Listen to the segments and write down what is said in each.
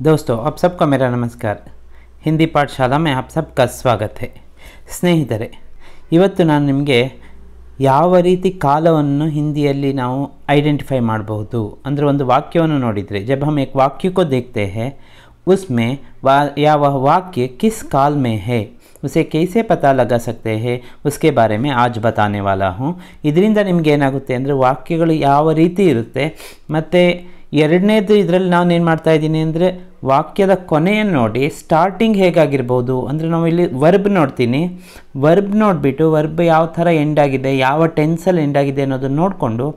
दोस्तों आप सबको मेरा नमस्कार ಹಿಂದಿ ಪಾಠಶಾಲಾ ಮೇ ಆಪ್ ಸಬ್ಕಾ ಸ್ವಾಗತ ಹೇ ಸ್ನೇಹಿತರೆ ಇವತ್ತು ನಾನು ನಿಮಗೆ ಯಾವ ರೀತಿ ಕಾಲವನ್ನು ಹಿಂದಿಯಲ್ಲಿ ನಾವು ಐಡೆಂಟಿಫೈ ಮಾಡಬಹುದು ಅಂದರೆ ಒಂದು ವಾಕ್ಯವನ್ನು ನೋಡಿದರೆ जब हम एक वाक्य को देखते हैं उसमें वा या वह वाक्य किस काल में है उसे कैसे पता लगा सकते हैं उसके बारे में आज बताने वाला हूँ ಇದರಿಂದ ನಿಮ್ಗೆ ಏನಾಗುತ್ತೆ ಅಂದರೆ ವಾಕ್ಯಗಳು ಯಾವ ರೀತಿ ಇರುತ್ತೆ ಮತ್ತು ಎರಡನೇದು ಇದರಲ್ಲಿ ನಾನು ಏನು ಮಾಡ್ತಾ ಇದ್ದೀನಿ ಅಂದರೆ ವಾಕ್ಯದ ಕೊನೆಯನ್ನು ನೋಡಿ ಸ್ಟಾರ್ಟಿಂಗ್ ಹೇಗಾಗಿರ್ಬೋದು? ಅಂದರೆ ನಾವು ಇಲ್ಲಿ ವರ್ಬ್ ನೋಡ್ತೀನಿ. ವರ್ಬ್ ನೋಡಿಬಿಟ್ಟು ವರ್ಬ್ ಯಾವ ಥರ ಎಂಡ್ ಆಗಿದೆ, ಯಾವ ಟೆನ್ಸಲ್ಲಿ ಎಂಡ್ ಆಗಿದೆ ಅನ್ನೋದನ್ನು ನೋಡಿಕೊಂಡು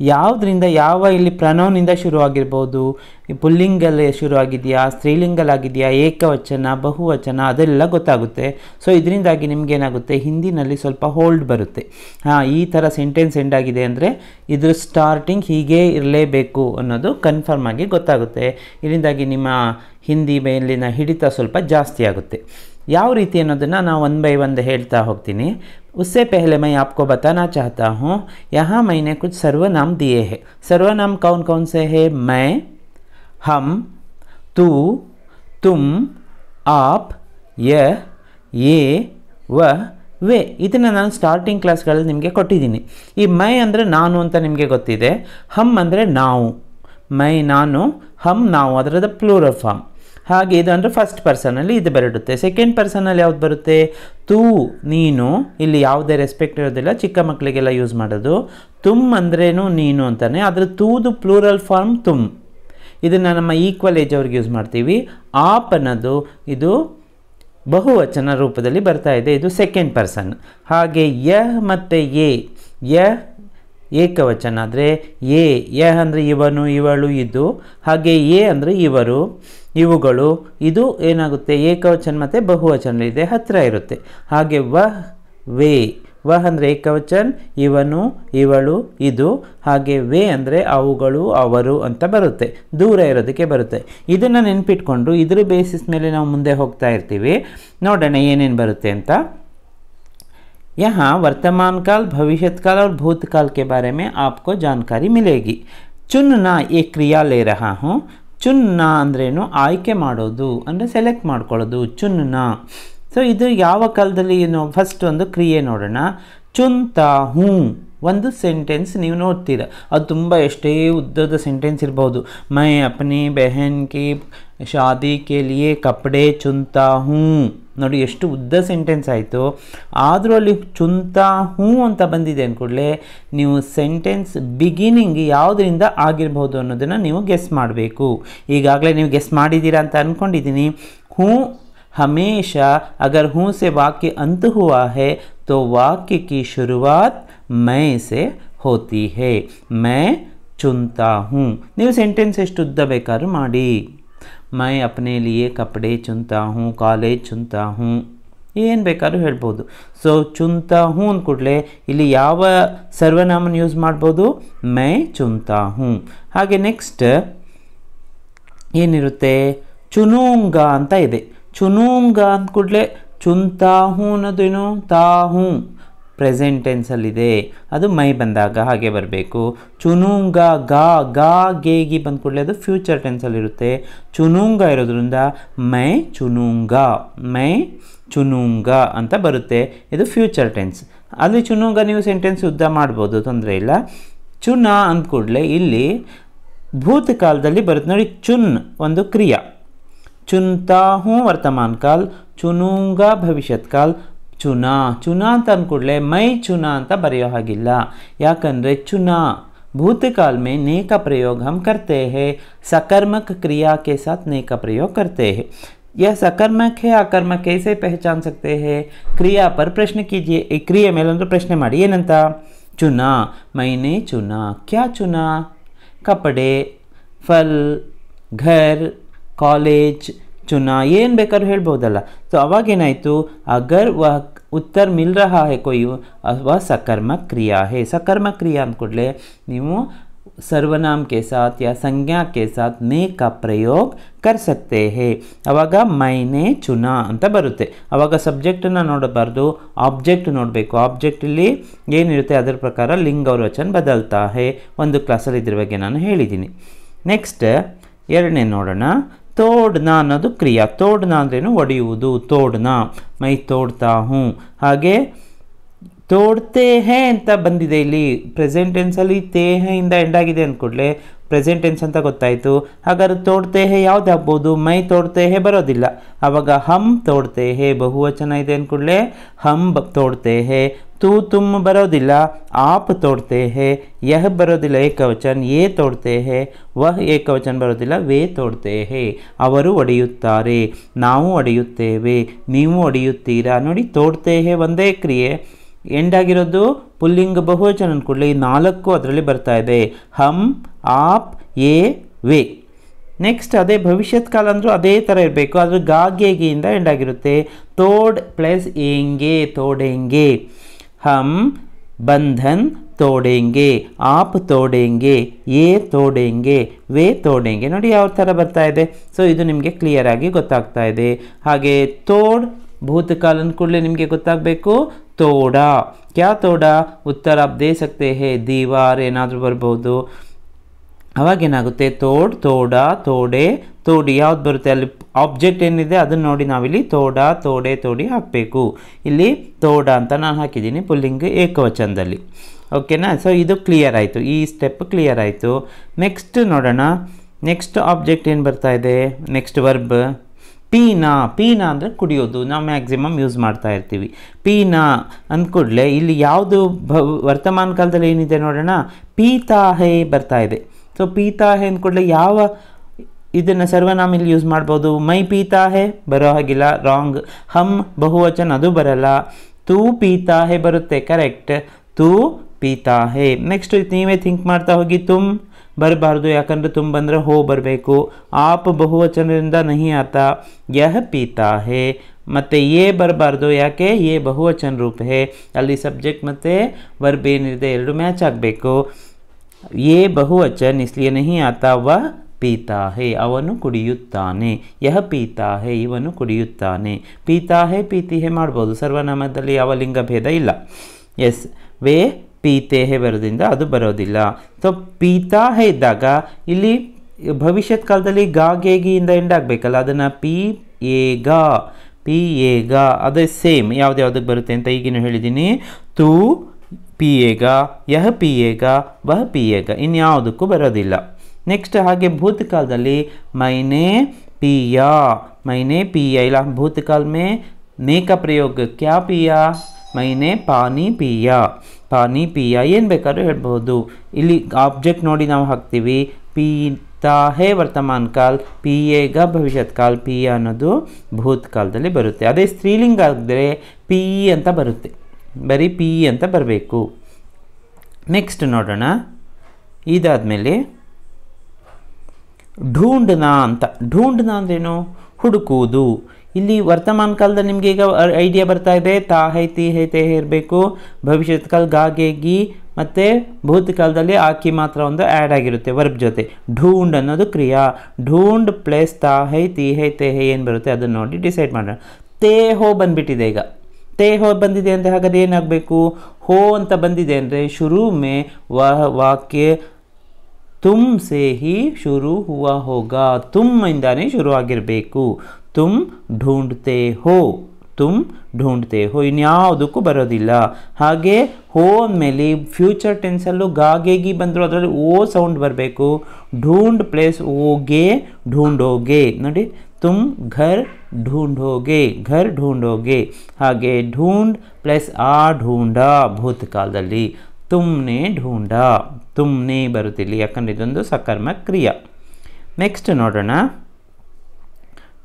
ಯಾವುದರಿಂದ ಯಾವ ಇಲ್ಲಿ ಪ್ರಣವನಿಂದ ಶುರುವಾಗಿರ್ಬೋದು? ಪುಲ್ಲಿಂಗಲ್ ಪುಲ್ಲಿಂಗಲ್ಲಿ ಶುರುವಾಗಿದೆಯಾ? ಸ್ತ್ರೀಲಿಂಗಲಾಗಿದೆಯಾ? ಏಕವಚನ, ಬಹುವಚನ, ಅದೆಲ್ಲ ಗೊತ್ತಾಗುತ್ತೆ. ಸೊ ಇದರಿಂದಾಗಿ ನಿಮಗೇನಾಗುತ್ತೆ? ಹಿಂದಿನಲ್ಲಿ ಸ್ವಲ್ಪ ಹೋಲ್ಡ್ ಬರುತ್ತೆ. ಹಾಂ, ಈ ಥರ ಸೆಂಟೆನ್ಸ್ ಎಂಡ್ ಆಗಿದೆ ಅಂದರೆ ಇದ್ರ ಸ್ಟಾರ್ಟಿಂಗ್ ಹೀಗೆ ಇರಲೇಬೇಕು ಅನ್ನೋದು ಕನ್ಫರ್ಮ್ ಆಗಿ ಗೊತ್ತಾಗುತ್ತೆ. ಇದರಿಂದಾಗಿ ನಿಮ್ಮ ಹಿಂದಿ ಮೇಲಿನ ಹಿಡಿತ ಸ್ವಲ್ಪ ಜಾಸ್ತಿ ಆಗುತ್ತೆ. ಯಾವ ರೀತಿ ಅನ್ನೋದನ್ನು ನಾವು ಒನ್ ಬೈ ಒಂದು ಹೇಳ್ತಾ ಹೋಗ್ತೀನಿ. उससे पहले मैं आपको बताना चाहता हूँ यहाँ मैंने कुछ सर्वनाम दिए हैं सर्वनाम कौन कौन से हैं मैं हम तू तुम आप यह ये वह ವೇ ಇದನ್ನು ನಾನು ಸ್ಟಾರ್ಟಿಂಗ್ ಕ್ಲಾಸ್ಗಳಲ್ಲಿ ನಿಮಗೆ ಕೊಟ್ಟಿದ್ದೀನಿ ಈ ಮೈ ಅಂದರೆ ನಾನು ಅಂತ ನಿಮಗೆ ಗೊತ್ತಿದೆ ಹಮ್ ಅಂದರೆ ನಾವು ಮೈ ನಾನು ಹಮ್ ನಾವು ಅದರದ ಪ್ಲೂರಲ್ ಫಾರ್ಮ್ ಹಾಗೆ ಇದು ಅಂದರೆ ಫಸ್ಟ್ ಪರ್ಸನಲ್ಲಿ ಇದು ಬರುತ್ತೆ ಸೆಕೆಂಡ್ ಪರ್ಸನಲ್ಲಿ ಯಾವ್ದು ಬರುತ್ತೆ? ತೂ, ನೀನು. ಇಲ್ಲಿ ಯಾವುದೇ ರೆಸ್ಪೆಕ್ಟ್ ಇರೋದಿಲ್ಲ. ಚಿಕ್ಕ ಮಕ್ಕಳಿಗೆಲ್ಲ ಯೂಸ್ ಮಾಡೋದು. ತುಮ್ ಅಂದ್ರೇನು ನೀನು ಅಂತಾನೆ. ಆದರೆ ತೂದು ಪ್ಲೂರಲ್ ಫಾರ್ಮ್ ತುಮ್. ಇದನ್ನು ನಮ್ಮ ಈಕ್ವಲ್ ಏಜ್ ಅವ್ರಿಗೆ ಯೂಸ್ ಮಾಡ್ತೀವಿ. ಆಪ್ ಅನ್ನೋದು ಇದು ಬಹುವಚನ ರೂಪದಲ್ಲಿ ಬರ್ತಾ ಇದೆ. ಇದು ಸೆಕೆಂಡ್ ಪರ್ಸನ್ ಹಾಗೆ ಯ ಮತ್ತು ಎ. ಯಹ್ ಏಕವಚನ ಆದರೆ ಎ ಎ ಅಂದರೆ ಇವನು, ಇವಳು, ಇದು. ಹಾಗೆ ಎ ಅಂದರೆ ಇವರು, ಇವುಗಳು. ಇದು ಏನಾಗುತ್ತೆ? ಏಕವಚನ ಮತ್ತು ಬಹುವಚನ ಇದೆ, ಹತ್ತಿರ ಇರುತ್ತೆ. ಹಾಗೆ ವ, ವೇ. ವ ಅಂದರೆ ಏಕವಚನ್, ಇವನು, ಇವಳು, ಇದು. ಹಾಗೆ ವೇ ಅಂದರೆ ಅವುಗಳು, ಅವರು ಅಂತ ಬರುತ್ತೆ. ದೂರ ಇರೋದಕ್ಕೆ ಬರುತ್ತೆ. ಇದನ್ನು ನೆನ್ಪಿಟ್ಕೊಂಡು ಇದ್ರ ಬೇಸಿಸ್ ಮೇಲೆ ನಾವು ಮುಂದೆ ಹೋಗ್ತಾ ಇರ್ತೀವಿ. ನೋಡೋಣ ಏನೇನು ಬರುತ್ತೆ ಅಂತ. यहाँ वर्तमान काल भविष्य काल और भूतकाल के बारे में आपको जानकारी मिलेगी चुनना एक क्रिया ले रहा हूँ ಚುನ್ನ ಅಂದ್ರೇನು ಆಯ್ಕೆ ಮಾಡೋದು ಅಂದರೆ ಸೆಲೆಕ್ಟ್ ಮಾಡ್ಕೊಳ್ಳೋದು ಚುನ್ನ ಸೊ ಇದು ಯಾವ ಕಾಲದಲ್ಲಿ ಏನು ಫಸ್ಟ್ ಒಂದು ಕ್ರಿಯೆ ನೋಡೋಣ ಚುಂತ ಹೂ ಒಂದು ಸೆಂಟೆನ್ಸ್ ನೀವು ನೋಡ್ತೀರ ಅದು ತುಂಬ ಎಷ್ಟೇ ಉದ್ದದ ಸೆಂಟೆನ್ಸ್ ಇರ್ಬೋದು ಮೈ ಅಪ್ನಿ ಬೆಹನ್ ಕಿ ಶಾದಿ ಕೆ ಲಿಯೆ ಕಪಡೆ ಚುಂತಾ ಹೂ ನೋಡಿ ಎಷ್ಟು ಉದ್ದ ಸೆಂಟೆನ್ಸ್ ಆಯಿತು ಆದರೂ ಅಲ್ಲಿ ಚುಂತಾ ಹೂ ಅಂತ ಬಂದಿದೆ ಅಂದ್ಕೂಡಲೇ ನೀವು ಸೆಂಟೆನ್ಸ್ ಬಿಗಿನಿಂಗ್ ಯಾವುದರಿಂದ ಆಗಿರ್ಬೋದು ಅನ್ನೋದನ್ನು ನೀವು ಗೆಸ್ ಮಾಡಬೇಕು ಈಗಾಗಲೇ ನೀವು ಗೆಸ್ ಮಾಡಿದ್ದೀರಾ ಅಂತ ಅಂದ್ಕೊಂಡಿದ್ದೀನಿ ಹೂ हमेशा अगर हूँ से वाक्य अंत हुआ है तो वाक्य की शुरुआत मैं से होती है मैं चुनता हूँ ನೀವು ಸೆಂಟೆನ್ಸ್ ಎಷ್ಟು ಉದ್ದ ಬೇಕಾದ್ರೂ ಮಾಡಿ ಮೈ ಅಪ್ನೆ ಲಿಯೆ ಕಪಡೆ ಚುನ್ತಾ ಹೂँ ಕಾಲೇಜ್ ಚುನ್ತಾ ಹೂँ ಏನು ಬೇಕಾದ್ರೂ ಹೇಳ್ಬೋದು. ಸೊ ಚುನ್ತಾ ಹೂ ಅಂದ ಕೂಡಲೇ ಇಲ್ಲಿ ಯಾವ ಸರ್ವನಾಮನ ಯೂಸ್ ಮಾಡ್ಬೋದು? ಮೈ ಚುನ್ತಾ ಹೂँ ಹಾಗೆ ನೆಕ್ಸ್ಟ್ ಏನಿರುತ್ತೆ? ಚುನೂಂಗ ಅಂತ ಇದೆ. ಚುನೂಂಗ ಅಂತ ಕೂಡಲೆ ಚುಂತಾ ಹೂ ಅನ್ನೋದೇನು ತಾ ಹೂ ಪ್ರೆಸೆಂಟ್ ಟೆನ್ಸಲ್ಲಿದೆ. ಅದು ಮೈ ಬಂದಾಗ ಹಾಗೆ ಬರಬೇಕು. ಚುನುಂಗ ಗಾ ಗಾ ಗೇಗಿ ಬಂದ ಕೂಡಲೇ ಅದು ಫ್ಯೂಚರ್ ಟೆನ್ಸಲ್ಲಿರುತ್ತೆ. ಚುನುಂಗ ಇರೋದ್ರಿಂದ ಮೈ ಚುನುಂಗ ಮೈ ಚುನುಂಗ ಅಂತ ಬರುತ್ತೆ. ಇದು ಫ್ಯೂಚರ್ ಟೆನ್ಸ್. ಅಲ್ಲಿ ಚುನುಂಗ ನೀವು ಸೆಂಟೆನ್ಸ್ ಉದ್ದ ಮಾಡ್ಬೋದು, ತೊಂದರೆ ಇಲ್ಲ. ಚುನ ಅಂದ ಕೂಡಲೇ ಇಲ್ಲಿ ಭೂತಕಾಲದಲ್ಲಿ ಬರುತ್ತೆ ನೋಡಿ, ಚುನ್ ಒಂದು ಕ್ರಿಯಾ. ಚುನ್ತಾ ಹೂँ ವರ್ತಮಾನ ಕಾಲ್ ಚುನುಂಗ ಭವಿಷ್ಯತ್ ಕಾಲ್ ಚುನಾ ಚುನಾ ಅಂತ ಅಂದ್ಕೂಡಲೇ ಮೈ ಚುನಾ ಅಂತ ಬರೆಯೋ ಹಾಗಿಲ್ಲ ಯಾಕಂದರೆ ಚುನಾ भूतकाल में ने का प्रयोग हम करते हैं सकर्मक क्रिया के साथ ने का प्रयोग करते हैं यह सकर्मक है अकर्मक कैसे पहचान सकते हैं क्रिया पर प्रश्न कीजिए क्रिया ಮೇಲೆ ಒಂದು ಪ್ರಶ್ನೆ ಮಾಡಿ ಏನಂತ ಚುನಾ ಮೈನೆ ಚುನಾ ಕ್ಯಾ ಚುನಾ ಕಪಡೆ ಫಲ್ ಘರ್ ಕಾಲೇಜ್ ಚುನಾ ಏನು ಬೇಕಾದ್ರೂ ಹೇಳ್ಬೋದಲ್ಲ. ಸೊ ಅವಾಗೇನಾಯಿತು ಅಗರ್ ವ ಉತ್ತರ್ ಮಿಲ್ ರಹ ಹೇ ಕೊಯ್ಯು ಅಥವಾ ಸಕರ್ಮ ಕ್ರಿಯಾ ಹೇ. ಸಕರ್ಮ ಕ್ರಿಯಾ ಅಂದ್ಕೂಡಲೇ ನೀವು ಸರ್ವನಾಮ್ ಕೆ ಯಾ ಸಂಜ್ಞಾ ಕೆ ಮೇ ಕ ಪ್ರಯೋಗ ಕರ್ ಸಕ್ತೆ ಹೇ. ಅವಾಗ ಮೈನೆ ಚುನಾ ಅಂತ ಬರುತ್ತೆ. ಅವಾಗ ಸಬ್ಜೆಕ್ಟನ್ನು ನೋಡಬಾರ್ದು. ಆಬ್ಜೆಕ್ಟ್ ನೋಡಬೇಕು. ಆಬ್ಜೆಕ್ಟಲ್ಲಿ ಏನಿರುತ್ತೆ? ಅದರ ಪ್ರಕಾರ ಲಿಂಗ್ ಅವ್ರ ವಚನ ಬದಲ್ತಾ ಹೇ. ಒಂದು ಕ್ಲಾಸಲ್ಲಿ ಇದ್ರ ಬಗ್ಗೆ ನಾನು ಹೇಳಿದ್ದೀನಿ ನೆಕ್ಸ್ಟ್, ಎರಡನೇ ನೋಡೋಣ. ತೋಡ್ನ ಅನ್ನೋದು ಕ್ರಿಯಾ. ತೋಡ್ನ ಅಂದ್ರೇನು ಒಡೆಯುವುದು. ತೋಡ್ನ, ಮೈ ತೋಡ್ತಾ ಹ್ಞೂ ಹಾಗೆ ತೋಡ್ತೆ ಹೇ ಅಂತ ಬಂದಿದೆ ಇಲ್ಲಿ. ಪ್ರೆಸೆಂಟ್ ಟೆನ್ಸಲ್ಲಿ ತೇ ಹೇ ಇಂದ ಎಂಡ್ ಆಗಿದೆ ಅಂದ್ಕೊಡ್ಲೆ ಪ್ರೆಸೆಂಟ್ ಟೆನ್ಸ್ ಅಂತ ಗೊತ್ತಾಯಿತು. ಹಾಗಾದ್ರೆ ತೋಡ್ತೆ ಹೇ ಯಾವ್ದು ಆಗ್ಬೋದು? ಮೈ ತೋಡ್ತೆ ಹೇ ಬರೋದಿಲ್ಲ. ಆವಾಗ ಹಮ್ ತೋಡ್ತೆ ಹೇ ಬಹುವಚನ ಇದೆ ಅಂದ್ಕೊಡ್ಲೆ ಹಮ್ ತೋಡ್ತೆ ಹೇ ತೂ ತುಮ್ ಬರೋದಿಲ್ಲ, ಆಪ್ ತೋಡ್ತೆ ಹೇ ಯಹ ಬರೋದಿಲ್ಲ ಏಕವಚನ್ ಏ ತೋಡ್ತೆ ಹೇ ವಹ್ ಏಕವಚನ ಬರೋದಿಲ್ಲ, ವೇ ತೋಡ್ತೆ ಹೇ ಅವರು ಒಡೆಯುತ್ತಾರೆ, ನಾವು ಒಡೆಯುತ್ತೇವೆ, ನೀವು ಒಡೆಯುತ್ತೀರಾ? ನೋಡಿ ತೋಡ್ತೆ ಹೇ ಒಂದೇ ಕ್ರಿಯೆ. ಎಂಡ್ ಆಗಿರೋದು ಪುಲ್ಲಿಂಗ ಬಹುವಚನ ಅಂದ್ಕೂಡಲೇ ಈ ನಾಲ್ಕು ಅದರಲ್ಲಿ ಬರ್ತಾ ಇದೆ. ಹಮ್ ಆಪ್ ಎ ವೇ. ನೆಕ್ಸ್ಟ್ ಅದೇ ಭವಿಷ್ಯತ್ ಕಾಲ ಅಂದರೂ ಅದೇ ಥರ ಇರಬೇಕು. ಆದರೆ ಗಾಗೆಗಿಯಿಂದ ಎಂಡ್ ಆಗಿರುತ್ತೆ ತೋಡ್ ಪ್ಲಸ್ ಏಂಗೆ, ತೋಡೆಂಗೆ. ಹಮ್ ಬಂಧನ್ ತೋಡೆಂಗೆ ಆಪ್ ತೋಡೆಂಗೆ ಎ ತೋಡೆಂಗೆ ವೇ ತೋಡೆಂಗೆ ನೋಡಿ ಯಾವ ಥರ ಬರ್ತಾ ಇದೆ ಸೊ ಇದು ನಿಮಗೆ ಕ್ಲಿಯರ್ ಆಗಿ ಗೊತ್ತಾಗ್ತಾ ಇದೆ ಹಾಗೆ ತೋಡ್ ಭೂತಕಾಲ ಅಂದ್ಕೂಡಲೇ ನಿಮಗೆ ಗೊತ್ತಾಗಬೇಕು ತೋಡ ಕ್ಯಾ ತೋಡ ಉತ್ತರ आप दे सकते हैं ದೀವಾರ್ ಏನಾದರೂ ಬರ್ಬೋದು ಅವಾಗೇನಾಗುತ್ತೆ ತೋಡ್, ತೋಡ, ತೋಡೆ, ತೋಡಿ. ಯಾವ್ದು ಬರುತ್ತೆ? ಅಲ್ಲಿ ಆಬ್ಜೆಕ್ಟ್ ಏನಿದೆ, ಅದನ್ನು ನೋಡಿ ನಾವಿಲ್ಲಿ ತೋಡ, ತೋಡೆ, ತೋಡಿ ಹಾಕಬೇಕು. ಇಲ್ಲಿ ತೋಡ ಅಂತ ನಾನು ಹಾಕಿದ್ದೀನಿ ಪುಲ್ಲಿಂಗ್ ಏಕವಚನದಲ್ಲಿ. ಓಕೆನಾ? ಸೊ ಇದು ಕ್ಲಿಯರ್ ಆಯಿತು. ಈ ಸ್ಟೆಪ್ ಕ್ಲಿಯರ್ ಆಯಿತು. ನೆಕ್ಸ್ಟ್ ನೋಡೋಣ. ನೆಕ್ಸ್ಟ್ ಆಬ್ಜೆಕ್ಟ್ ಏನು ಬರ್ತಾ ಇದೆ? Next verb ಪೀನಾ. ಪೀನಾ ಅಂದರೆ ಕುಡಿಯೋದು. ನಾವು ಮ್ಯಾಕ್ಸಿಮಮ್ ಯೂಸ್ ಮಾಡ್ತಾ ಇರ್ತೀವಿ. ಪೀನಾ ಅಂದ್ಕೂಡಲೇ ಇಲ್ಲಿ ಯಾವುದು ಭ ವರ್ತಮಾನ ಕಾಲದಲ್ಲಿ ಏನಿದೆ ನೋಡೋಣ? ಪೀತಾಹೆ ಬರ್ತಾ ಇದೆ. ಸೊ ಪೀತಾಹೆ ಅಂದ್ಕೊಡ್ಲೆ ಯಾವ ಇದನ್ನು ಸರ್ವನಾಮ ಇಲ್ಲಿ ಯೂಸ್ ಮಾಡ್ಬೋದು? ಮೈ ಪೀತಾಹೆ ಬರೋ ಹಾಗಿಲ್ಲ ರಾಂಗ್ ಹಮ್ ಬಹುವಚನ ಅದು ಬರಲ್ಲ. ತೂ ಪೀತಾಹೆ ಬರುತ್ತೆ ಕರೆಕ್ಟ್ ತೂ ಪೀತಾಹೆ. ನೆಕ್ಸ್ಟ್ ನೀವೇ ಥಿಂಕ್ ಮಾಡ್ತಾ ಹೋಗಿ ತುಮ್ ಬರಬಾರ್ದು, ಯಾಕಂದರೆ ತುಂಬ ಬಂದರೆ ಹೋ ಬರಬೇಕು. ಆಪ್ ಬಹುವಚನದಿಂದ ನಹಿ ಆತ, ಯಹ ಪೀತಾ ಹೇ ಮತ್ತು ಎ ಬರಬಾರ್ದು, ಯಾಕೆ? ಎ ಬಹುವಚನ ರೂಪ. ಹೇ ಅಲ್ಲಿ ಸಬ್ಜೆಕ್ಟ್ ಮತ್ತು ವರ್ಬ್ ಏನಿದೆ, ಎರಡು ಮ್ಯಾಚ್ ಆಗಬೇಕು. ಎ ಬಹುವಚನ್ ಇಸ್ಲಿಯೇ ನಹಿ आता ವ ಪೀತಾ ಹೇ ಅವನು ಕುಡಿಯುತ್ತಾನೆ. ಯಹ ಪೀತಾ ಹೇ ಇವನು ಕುಡಿಯುತ್ತಾನೆ. ಪೀತಾ ಹೇ ಪೀತಿ ಹೇ ಮಾಡ್ಬೋದು. ಸರ್ವನಾಮದಲ್ಲಿ ಯಾವ ಲಿಂಗ ಭೇದ ಇಲ್ಲ. ಎಸ್, ವೇ ಪೀತೆ ಹೇ ಬರೋದ್ರಿಂದ ಅದು ಬರೋದಿಲ್ಲ. ಸೊ, ಪೀತಾ ಹೇ ಇದ್ದಾಗ ಇಲ್ಲಿ ಭವಿಷ್ಯತ್ ಕಾಲದಲ್ಲಿ ಗಾಗೇಗಿಯಿಂದ ಎಂಡ್ ಆಗಬೇಕಲ್ಲ. ಅದನ್ನು ಪಿ ಏಗ ಪಿ ಏಗ ಅದೇ ಸೇಮ್ ಯಾವ್ದ್ಯಾವ್ದಕ್ಕೆ ಬರುತ್ತೆ ಅಂತ ಈಗಿನ ಹೇಳಿದ್ದೀನಿ. ತೂ ಪಿಯೇಗ, ಯಹ ಪಿಯೇಗ, ವಹ ಪಿಯೇಗ, ಇನ್ಯಾವುದಕ್ಕೂ ಬರೋದಿಲ್ಲ. ನೆಕ್ಸ್ಟ್ ಹಾಗೆ ಭೂತಕಾಲದಲ್ಲಿ ಮೈನೆ ಪಿಯ ಮೈನೆ ಪಿಯ, ಇಲ್ಲ ಭೂತಕಾಲ ಮೇ ನೇಕ ಪ್ರಯೋಗ ಕ್ಯಾ ಪಿಯ? ಮೈನೆ ಪಾನಿ ಪಿಯ. ಪಾನಿ ಪಿಯ, ಏನು ಬೇಕಾದ್ರೂ ಹೇಳ್ಬೋದು ಇಲ್ಲಿ ಆಬ್ಜೆಕ್ಟ್ ನೋಡಿ ನಾವು ಹಾಕ್ತೀವಿ. ಪೀತಾ ಹೇ ವರ್ತಮಾನ ಕಾಲ್, ಪಿಯೇಗ ಭವಿಷ್ಯತ್ ಕಾಲ್, ಪಿಯ ಅನ್ನೋದು ಭೂತಕಾಲದಲ್ಲಿ ಬರುತ್ತೆ. ಅದೇ ಸ್ತ್ರೀಲಿಂಗ ಆದರೆ ಪಿ ಅಂತ ಬರುತ್ತೆ. ಬರೀ ಪಿ ಅಂತ ಬರಬೇಕು. ನೆಕ್ಸ್ಟ್ ನೋಡೋಣ. ಇದಾದಮೇಲೆ ಢೂಂಡ್ನ ಅಂತ. ಢೂಂಡ್ನ ಅಂದ್ರೇನು? ಹುಡುಕುವುದು. ಇಲ್ಲಿ ವರ್ತಮಾನ ಕಾಲದಲ್ಲಿ ನಿಮಗೆ ಈಗ ಐಡಿಯಾ ಬರ್ತಾ ಇದೆ. ತಾ, ಹೈ, ತಿ, ಹೈ, ತೇ ಇರಬೇಕು. ಭವಿಷ್ಯದ ಕಾಲ ಗಾಗೆ ಗಿ ಮತ್ತು ಭೂತಕಾಲದಲ್ಲಿ ಆಕಿ ಮಾತ್ರ ಒಂದು ಆ್ಯಡ್ ಆಗಿರುತ್ತೆ ವರ್ಬ್ ಜೊತೆ. ಢೂಂಡ್ ಅನ್ನೋದು ಕ್ರಿಯಾ. ಢೂಂಡ್ ಪ್ಲಸ್ ತಾ, ಹೈ, ತಿ ಏನು ಬರುತ್ತೆ? ಅದನ್ನು ನೋಡಿ ಡಿಸೈಡ್ ಮಾಡೋಣ. ತೇ, ಹೋ ಬಂದುಬಿಟ್ಟಿದೆ ಈಗ. ತೇ ಹೋ ಬಂದಿದೆ ಅಂದರೆ ಹಾಗಾದ್ರೆ ಏನಾಗಬೇಕು? ಹೋ ಅಂತ ಬಂದಿದೆ ಅಂದರೆ ಶುರು ಮೇ ವಾಕ್ಯ ತುಮ್ ಸೇ ಹಿ ಶುರು ಹುವ ಹೋಗ. ತುಮ್ ಶುರು ಆಗಿರಬೇಕು. ತುಮ್ ಢೂಂಡ್ತೆ ಹೋ. ತುಮ್ ಢೂಂಡ್ತೆ ಹೋ. ಇನ್ಯಾವುದಕ್ಕೂ ಬರೋದಿಲ್ಲ. ಹಾಗೆ ಹೋ ಅಂದಮೇಲೆ ಫ್ಯೂಚರ್ ಟೆನ್ಸಲ್ಲೂ ಗಾಗೆಗಿ ಬಂದರೂ ಅದರಲ್ಲಿ ಓ ಸೌಂಡ್ ಬರಬೇಕು. ಢೂಂಡ್ ಪ್ಲೇಸ್ ಓಗೆ ಢೂಂಡೋಗೆ ನೋಡಿ ತುಮ್ ಘರ್ ಢೂಂಡೋಗೆ ಘರ್ ಢೂಂಡೋಗೆ ಹಾಗೆ ಢೂಂಡ್ ಪ್ಲಸ್ ಆ ಢೂಂಡ ಭೂತಕಾಲದಲ್ಲಿ ತುಮ್ನೆ ಢೂಂಡ, ತುಮ್ನೆ ಬರುತ್ತಿಲ್ಲ. ಯಾಕಂದರೆ ಇದೊಂದು ಸಕರ್ಮ ಕ್ರಿಯೆ. ನೆಕ್ಸ್ಟ್ ನೋಡೋಣ.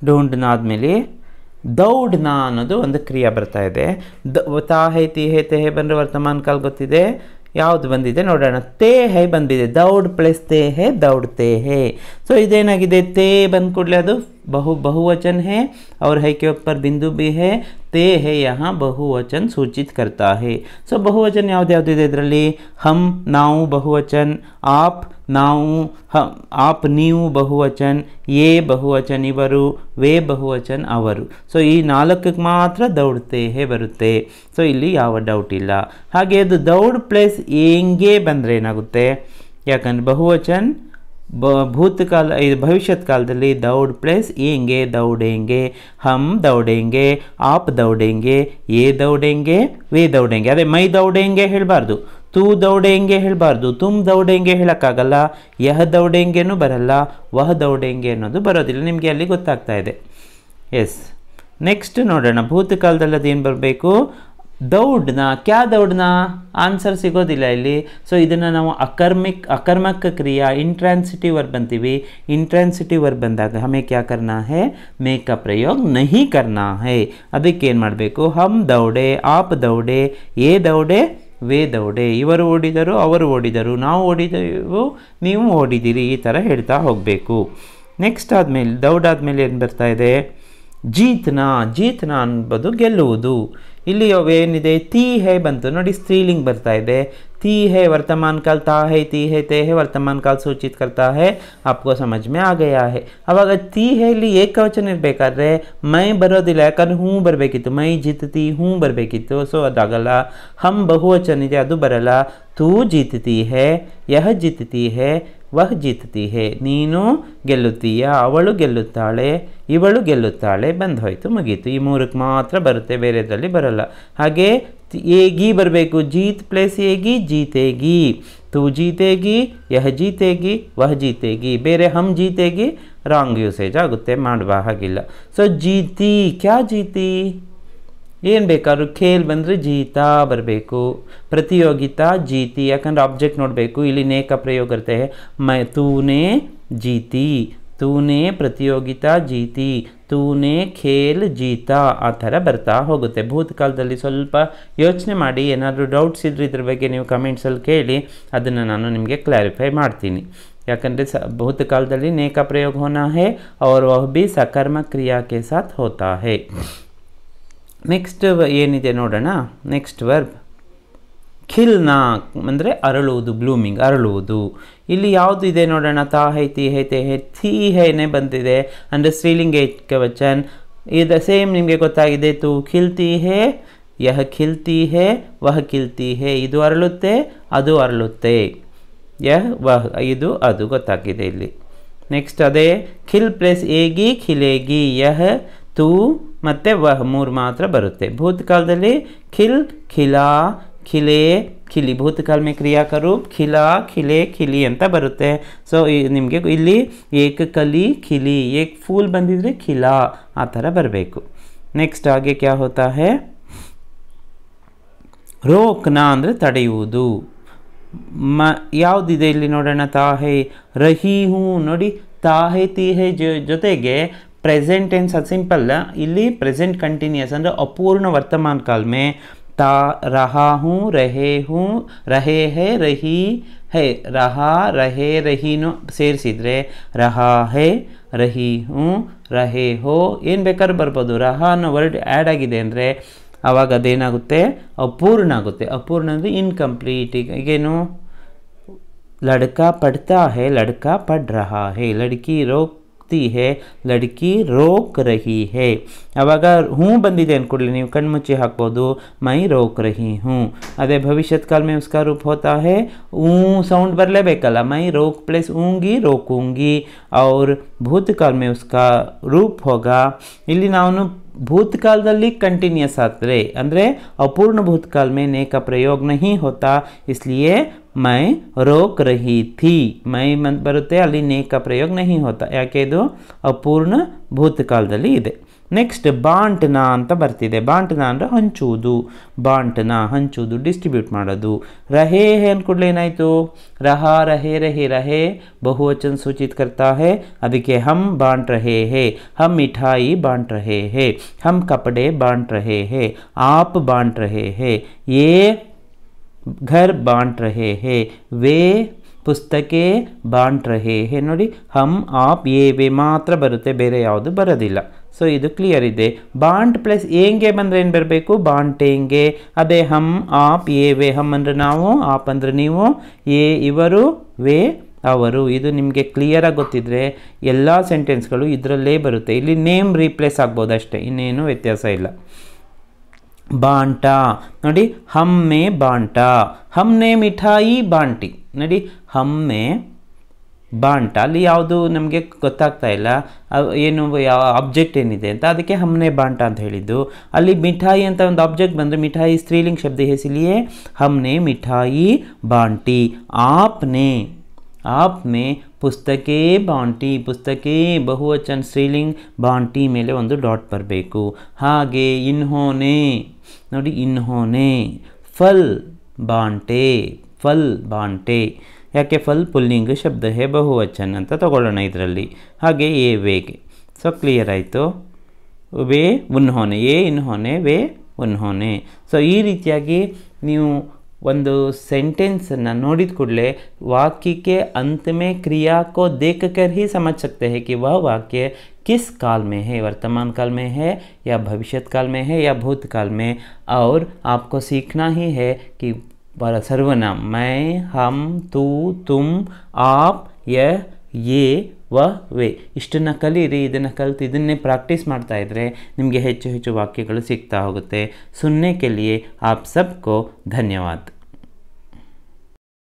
ಢೂಂಡ್ನಾದಮೇಲೆ ದೌಡ್ನ ಅನ್ನೋದು ಒಂದು ಕ್ರಿಯೆ ಬರ್ತಾ ಇದೆ. ದ, ತಾ ಹೈ, ತಿ ಹೈ, ತೇ ಬಂದರೆ ವರ್ತಮಾನ ಕಾಲ ಗೊತ್ತಿದೆ. ಯಾವುದು ಬಂದಿದೆ ನೋಡೋಣ. ತೇ ಹೈ ಬಂದಿದೆ. ದೌಡ್ ಪ್ಲಸ್ ತೇ ಹೇ ದೌಡ್ತೆ ಹೇ. ಸೊ ಇದೇನಾಗಿದೆ? ತೇ ಬಂದ ಕೂಡಲೇ ಅದು बहु बहुवचन है और है के ऊपर बिंदु भी है ते है यहाँ बहुवचन सूचित करता है ಸೊ ಬಹುವಚನ ಯಾವುದ್ಯಾವುದಿದೆ ಇದರಲ್ಲಿ ಹಂ ನಾವು ಬಹುವಚನ್ ಆಪ್ ನಾವು ಹಂ ಆಪ್ ನೀವು ಬಹುವಚನ್ ಎ ಬಹುವಚನ್ ಇವರು ವೇ ಬಹುವಚನ್ ಅವರು ಸೊ ಈ ನಾಲ್ಕಕ್ಕೆ ಮಾತ್ರ ದೌಡ್ತೆ ಹೇ ಬರುತ್ತೆ ಸೊ ಇಲ್ಲಿ ಯಾವ ಡೌಟ್ ಇಲ್ಲ ಹಾಗೆ ಅದು ದೌಡ್ ಪ್ಲಸ್ ಎಂಗೆ ಬಂದರೆ ಏನಾಗುತ್ತೆ ಯಾಕಂದರೆ ಬಹುವಚನ್ ಬ ಭೂತಕಾಲ ಇದು ಭವಿಷ್ಯತ್ ಕಾಲದಲ್ಲಿ ದೌಡ್ ಪ್ಲಸ್ ಏಂಗೆ, ದೌಡೆಂಗೆ ಹಮ್ ದೌಡೆಂಗೆ, ಆಪ್ ದೌಡೆಂಗೆ ಏ ದೌಡೆಂಗೆ, ವೇ ದೌಡೆಂಗೆ. ಅದೇ ಮೈ ದೌಡೆಂಗೆ ಹೇಳಬಾರ್ದು, ತೂ ದೌಡೆಂಗೆ ಹೇಳಬಾರ್ದು ತುಮ್ ದೌಡೆಂಗೆ ಹೇಳೋಕ್ಕಾಗಲ್ಲ, ಯಹ ದೌಡೆಂಗೆನೂ ಬರಲ್ಲ, ವಹ ದೌಡೆಂಗೆ ಅನ್ನೋದು ಬರೋದಿಲ್ಲ. ನಿಮಗೆ ಅಲ್ಲಿ ಗೊತ್ತಾಗ್ತಾ ಇದೆ. ಎಸ್. ನೆಕ್ಸ್ಟ್ ನೋಡೋಣ ಭೂತಕಾಲದಲ್ಲಿ ಅದೇನು ಬರಬೇಕು? ದೌಡ್ನ, ಕ್ಯಾ ದೌಡ್ನ ಆನ್ಸರ್ ಸಿಗೋದಿಲ್ಲ ಇಲ್ಲಿ. ಸೊ ಇದನ್ನು ನಾವು ಅಕರ್ಮಿಕ್, ಅಕರ್ಮಕ ಕ್ರಿಯಾ ಇಂಟ್ರಾನ್ಸಿಟಿವ್ ವರ್ಬ್ ಅಂತೀವಿ. ಇಂಟ್ರಾನ್ಸಿಟಿವ್ ವರ್ಬ್ ಬಂದಾಗ ಹಮೇ ಕ್ಯಾ ಕರ್ನಾ ಹೇ? ಮೇಕ ಪ್ರಯೋಗ ನಹಿ ಕರ್ನಾ ಹೇ. ಅದಕ್ಕೆ ಏನು ಮಾಡಬೇಕು? ಹಮ್ ದೌಡೆ, ಆಪ್ ದೌಡೆ ಏ ದೌಡೆ, ವೇ ದೌಡೆ. ಇವರು ಓಡಿದರು, ಅವರು ಓಡಿದರು. ನಾವು ಓಡಿದೆವು, ನೀವು ಓಡಿದಿರಿ. ಈ ಥರ ಹೇಳ್ತಾ ಹೋಗಬೇಕು. ನೆಕ್ಸ್ಟ್ ಆದಮೇಲೆ, ದೌಡ್ ಆದಮೇಲೆ ಏನು ಬರ್ತಾ ಇದೆ? ಜೀತ್ನ ಜೀತ್ನ ಅನ್ಬೋದು ಗೆಲ್ಲುವುದು. ಇಲ್ಲಿ ಏನಿದೆ ತೀ ಹೇ ಬಂತು. ನೋಡಿ ಸ್ತ್ರೀಲಿಂಗ್ ಬರ್ತಾ ಇದೆ. ती है वर्तमान काल ता है ती है ते है वर्तमान काल सूचित करता है आपको समझ में आ गया है ಅವಾಗ ತೀ है ಇಲ್ಲಿ ಏಕವಚನ ಇರಬೇಕಾದ್ರೆ ಮೈ ಬರೋದಿಲ್ಲ ಯಾಕಂದ್ರೆ ಹ್ಞೂ ಬರಬೇಕಿತ್ತು ಮೈ ಜಿತ್ತಿ ಹ್ಞೂ ಬರಬೇಕಿತ್ತು ಸೊ ಅದಾಗಲ್ಲ ಹಮ್ ಬಹುವಚನ ಇದೆ ಅದು ಬರಲ್ಲ ತೂ ಜಿತ್ತಿ ಹೇ ಯಹ ಜಿತ್ತಿ ಹೇ ವಹ್ ಜಿತ್ತಿ ಹೇ ನೀನು ಗೆಲ್ಲುತ್ತೀಯ ಅವಳು ಗೆಲ್ಲುತ್ತಾಳೆ ಇವಳು ಗೆಲ್ಲುತ್ತಾಳೆ ಬಂದು ಹೋಯ್ತು ಮುಗೀತು ಈ ಮೂರಕ್ಕೆ ಮಾತ್ರ ಬರುತ್ತೆ ಬೇರೆದ್ರಲ್ಲಿ ಬರಲ್ಲ ಹಾಗೆ ಏಗಿ ಬರಬೇಕು ಜೀತ್ ಪ್ಲಸ್ ಏಗಿ ಜೀತೇಗಿ ತೂ ಜೀತೇಗಿ ಯಹ ಜೀತೇಗಿ ವಹ ಜೀತೇಗಿ ಬೇರೆ ಹಮ್ ಜೀತೇಗಿ ರಾಂಗ್ ಯೂಸೇಜ್ ಆಗುತ್ತೆ ಮಾಡುವ ಹಾಗಿಲ್ಲ ಸೊ ಜೀತಿ ಕ್ಯಾ ಜೀತಿ ಏನು ಬೇಕಾದ್ರೂ ಖೇಲ್ ಬಂದರೆ ಜೀತಾ ಬರಬೇಕು ಪ್ರತಿಯೋಗಿತಾ ಜೀತಿ ಯಾಕಂದ್ರೆ ಆಬ್ಜೆಕ್ಟ್ ನೋಡಬೇಕು ಇಲ್ಲಿ ನೇಕ ಪ್ರಯೋಗ ಇರುತ್ತೆ ಮೈ ತೂನೇ ಜೀತಿ ತೂನೇ ಪ್ರತಿಯೋಗಿತಾ ಜೀತಿ, ತೂನೇ ಖೇಲ್ ಜೀತಾ, ಆ ಥರ ಬರ್ತಾ ಹೋಗುತ್ತೆ. ಭೂತಕಾಲದಲ್ಲಿ ಸ್ವಲ್ಪ ಯೋಚನೆ ಮಾಡಿ, ಏನಾದರೂ ಡೌಟ್ಸ್ ಇದ್ದರೆ ಇದ್ರ ಬಗ್ಗೆ ನೀವು ಕಮೆಂಟ್ಸಲ್ಲಿ ಕೇಳಿ, ಅದನ್ನು ನಾನು ನಿಮಗೆ ಕ್ಲಾರಿಫೈ ಮಾಡ್ತೀನಿ. ಯಾಕಂದರೆ ಸ, ಭೂತಕಾಲದಲ್ಲಿ ನೇಕ ಪ್ರಯೋಗ ಹೋನಾ ಹೇ, ಅವ್ರ ಬಿ ಸಕರ್ಮ ಕೆ ಸಾಥ್ ಹೋತಾ ಹೇ. ನೆಕ್ಸ್ಟ್ ಏನಿದೆ ನೋಡೋಣ? ನೆಕ್ಸ್ಟ್ ವರ್ಬ್ ಖಿಲ್ನಾ ಅಂದರೆ ಅರಳುವುದು, ಬ್ಲೂಮಿಂಗ್, ಅರಳುವುದು. ಇಲ್ಲಿ ಯಾವುದು ಇದೆ ನೋಡೋಣ. ತಾ, ಹೈ, ತಿ, ಹೈ ಥೀ ಹೈನೇ ಬಂದಿದೆ. ಅಂದರೆ ಸ್ತ್ರೀಲಿಂಗ ಏಕವಚನ್. ಇದು ಸೇಮ್ ನಿಮಗೆ ಗೊತ್ತಾಗಿದೆ. ತು ಖಿಲ್ತಿ ಹೇ, ಯಹ ಖಿಲ್ತಿ ಹೇ, ವಹ ಖಿಲ್ತಿ ಹೇ. ಇದು ಅರಳುತ್ತೆ, ಅದು ಅರಳುತ್ತೆ. ಯಹ್, ವಹ್, ಇದು, ಅದು ಗೊತ್ತಾಗಿದೆ ಇಲ್ಲಿ. ನೆಕ್ಸ್ಟ್ ಅದೇ, ಖಿಲ್ ಪ್ಲಸ್ ಏಗಿ, ಖಿಲೇಗಿ, ಯಹ, ತೂ, ಮತ್ತು ವಹ್ ಮೂರು ಮಾತ್ರ ಬರುತ್ತೆ. ಭೂತಕಾಲದಲ್ಲಿ ಖಿಲ್, ಖಿಲಾ ಖಿಲೆ, ಖಿಲಿ ಭೂತಕಾಲ ಮೇ ಕ್ರಿಯಾಕರೂಪ್ ಖಿಲಾ, ಖಿಲೆ, ಖಿಲಿ ಅಂತ ಬರುತ್ತೆ. ಸೊ ನಿಮಗೆ ಇಲ್ಲಿ ಏಕ ಕಲಿ, ಖಿಲಿ, ಏಕ್ ಫೂಲ್ ಬಂದಿದ್ರೆ ಖಿಲಾ, ಆ ಥರ ಬರಬೇಕು. ನೆಕ್ಸ್ಟ್ ಹಾಗೆ ಕ್ಯಾ ಹೋತಾ ಹೇ? ರೋಕ್ನ ಅಂದರೆ ತಡೆಯುವುದು. ಮ, ಯಾವುದಿದೆ ಇಲ್ಲಿ ನೋಡೋಣ ತಾಹೆ ರಹಿ ಹೂ, ನೋಡಿ ತಾಹೆ ತೀಹೆ ಜೊತೆಗೆ ಪ್ರೆಸೆಂಟ್ ಟೆನ್ಸ್ ಅದು ಸಿಂಪಲ್ ಇಲ್ಲಿ ಪ್ರೆಸೆಂಟ್ ಕಂಟಿನ್ಯೂಸ್ ಅಂದರೆ ಅಪೂರ್ಣ ವರ್ತಮಾನ ಕಾಲ ಮೇ ತಾ ರಹಾ ಹೂँ ರಹೇ ಹೂँ ರಹೇ ಹೇ ರಹಿ ಹೇ ರಹಾ ರಹೇ ರಹೀನು ಸೇರಿಸಿದರೆ ರಹಾ ಹೇ ರಹಿ ಹ್ಞೂ ರಹೇ ಹೋ ಏನು ಬೇಕಾದ್ರೂ ಬರ್ಬೋದು. ರಹಾ ಅನ್ನೋ ವರ್ಡ್ ಆ್ಯಡ್ ಆಗಿದೆ ಅಂದರೆ ಆವಾಗ ಅದೇನಾಗುತ್ತೆ? ಅಪೂರ್ಣ ಆಗುತ್ತೆ. ಅಪೂರ್ಣ ಅಂದರೆ ಇನ್ಕಂಪ್ಲೀಟ್ ಈಗ ಈಗೇನು? ಲಡ್ಕಾ ಪಡ್ತಾ ಹೇ, ಲಡ್ಕಾ ಪಡ್ ರಹಾ ಹೇ, ಲಡ್ಕಿ ರೋಕ್ತಿ ಹೇ ಲಡ್ಕಿ ರೋಕ್ ರಹಿ ಹೇ ಆವಾಗ ಹ್ಞೂ ಬಂದಿದೆ ಅಂದ್ಕೊಡ್ಲಿ ನೀವು ಕಣ್ಮುಚ್ಚಿ ಹಾಕ್ಬೋದು ಮೈ ರೋಕ್ ರಹಿ ಹ್ಞೂ ಅದೇ ಭವಿಷ್ಯತ್ ಕಾಲ ಮೇ ಉಸ್ಕಾ ರೂಪ್ ಹೋತಾ ಹೇ ಊ ಸೌಂಡ್ ಬರಲೇಬೇಕಲ್ಲ ಮೈ ರೋಕ್ ಪ್ಲಸ್ ऊँगी रोकूंगी और ಭೂತಕಾಲ ಮೇ ಉಸ್ಕಾ ರೂಪ್ ಹೋಗಾ ಇಲ್ಲಿ ನಾನು ಭೂತಕಾಲದಲ್ಲಿ ಕಂಟಿನ್ಯೂಸ್ ಆದರೆ ಅಂದರೆ ಅಪೂರ್ಣ ಭೂತಕಾಲ में ने का प्रयोग नहीं होता इसलिए मैं रोक रही थी ಮೈ ಬರುತ್ತೆ ಅಲ್ಲಿ ನೇ का प्रयोग नहीं होता ಯಾಕೆ ಇದು ಅಪೂರ್ಣ ಭೂತಕಾಲದಲ್ಲಿ ಇದೆ ನೆಕ್ಸ್ಟ್ ಬಾಂಟ್ನ ಅಂತ ಬರ್ತಿದೆ. ಬಾಂಟ್ನ ಅಂದರೆ ಹಂಚುವುದು. ಬಾಂಟ್ನ ಹಂಚುವುದು ಡಿಸ್ಟ್ರಿಬ್ಯೂಟ್ ಮಾಡೋದು. ರಹೇ ಹೇ ಕೂಡಲೇ ಏನಾಯಿತು? ರಹ, ರಹೇ ರಹೇ ರಹೇ, ಬಹುವಚನ ಸೂಚಿತ ಕರ್ತಾ ಹೇ, ಅದಕ್ಕೆ ಹಮ್ ಬಾಂಟ್ ರಹೇ ಹೇ ಹಮ್ ಮಿಠಾಯಿ ಬಾಂಟ್ ರಹೇ ಹೇ ಹಮ್ ಕಪಡೆ ಬಾಂಟ್ ರಹೇ ಹೇ, ಆಪ್ ಬಾಂಟ್ ರಹೇ ಹೇ, ಏ ಘರ್ ಬಾಂಟ್ ರಹೇ ಹೇ, ವೇ ಪುಸ್ತಕೆ ಬಾಂಟ್ ರಹೇ ಹೇ, ನೋಡಿ ಹಮ್ ಆಪ್, ಏ, ವೇ ಮಾತ್ರ ಬರುತ್ತೆ, ಬೇರೆ ಯಾವುದು ಬರೋದಿಲ್ಲ. ಸೊ ಇದು ಕ್ಲಿಯರ್ ಇದೆ. ಬಾಂಟ್ ಪ್ಲಸ್ ಏಂಗೆ ಬಂದರೆ ಏನು ಬರಬೇಕು? ಬಾಂಟೇಂಗೆ ಅದೇ ಹಮ್, ಆಪ್, ಎ, ವೇ. ಹಮ್ ಅಂದರೆ ನಾವು, ಆಪ್ ಅಂದರೆ ನೀವು, ಎ, ಇವರು, ವೇ, ಅವರು. ಇದು ನಿಮಗೆ ಕ್ಲಿಯರಾಗಿ ಗೊತ್ತಿದ್ದರೆ ಎಲ್ಲ ಸೆಂಟೆನ್ಸ್ಗಳು ಇದರಲ್ಲೇ ಬರುತ್ತೆ. ಇಲ್ಲಿ ನೇಮ್ ರೀಪ್ಲೇಸ್ ಆಗ್ಬೋದು ಅಷ್ಟೇ. ಇನ್ನೇನು ವ್ಯತ್ಯಾಸ ಇಲ್ಲ. ಬಾಂಟ ನೋಡಿ ಹಮ್ಮೆ ಬಾಂಟ ಹಮ್ನೆ ಮಿಠಾಯಿ ಬಾಂಟಿ ನೋಡಿ ಹಮ್ಮೆ ಬಾಂಟ. ಅಲ್ಲಿ ಯಾವುದು ನಮಗೆ ಗೊತ್ತಾಗ್ತಾ ಇಲ್ಲ. ಏನು ಯಾವ ಆಬ್ಜೆಕ್ಟ್ ಏನಿದೆ ಅಂತ ಅದಕ್ಕೆ ಹಮ್ನೆ ಬಾಂಟ ಅಂತ ಹೇಳಿದ್ದು. ಅಲ್ಲಿ ಮಿಠಾಯಿ ಅಂತ ಒಂದು ಆಬ್ಜೆಕ್ಟ್ ಬಂದರೆ ಮಿಠಾಯಿ ಸ್ತ್ರೀಲಿಂಗ್ ಶಬ್ದ ಹೆಸಲಿಯೇ ಹಮ್ನೆ ಮಿಠಾಯಿ ಬಾಂಟಿ. ಆಪ್ನೆ ಆಪ್ನೆ ಪುಸ್ತಕೇ ಬಾಂಟಿ, ಪುಸ್ತಕೇ ಬಹುವಚನ ಸ್ತ್ರೀಲಿಂಗ್ ಬಾಂಟಿ ಮೇಲೆ ಒಂದು ಡಾಟ್ ಬರಬೇಕು. ಹಾಗೆ ಇನ್ಹೋನೆ, ನೋಡಿ ಇನ್ಹೋನೆ, ಫಲ್ ಬಾಂಟೆ ಫಲ್ ಬಾಂಟೆ. ಯಾಕೆ ಫಲ್ ಪುಲ್ಲಿಂಗ್ ಶಬ್ದ ಹೇ ಬಹುವಚನ ಅಂತ ತಗೊಳ್ಳೋಣ ಇದರಲ್ಲಿ ಹಾಗೆ ಎ ವೇಗೆ ಸೊ ಕ್ಲಿಯರ್ ಆಯಿತು ವೇ ಉನ್ಹೋನೆ ಎ ಇನ್ಹೋನೆ ವೇ ಉನ್ಹೋನೆ ಸೊ ಈ ರೀತಿಯಾಗಿ ನೀವು ಒಂದು ಸೆಂಟೆನ್ಸನ್ನು ನೋಡಿದ ಕೂಡಲೇ वाक्य के अंत में क्रिया को देखकर ही समझ सकते हैं कि वह वाक्य किस काल में है वर्तमान काल में है या भविष्यत काल में है या भूतकाल में और आपको सीखना ही है कि पर सर्वनाम मैं हम तू तुम आप यह ये ವ ವೇ ಇಷ್ಟನ್ನು ಕಲೀರಿ ಇದನ್ನು ಕಲಿತು ಇದನ್ನೇ ಪ್ರಾಕ್ಟೀಸ್ ಮಾಡ್ತಾ ಇದ್ದರೆ ನಿಮಗೆ ಹೆಚ್ಚು ಹೆಚ್ಚು ವಾಕ್ಯಗಳು ಸಿಗ್ತಾ ಹೋಗುತ್ತೆ ಸುನ್ನೆ ಕೆ ಲಿಯೆ ಆಪ್ ಸಬ್ಕೋ ಧನ್ಯವಾದ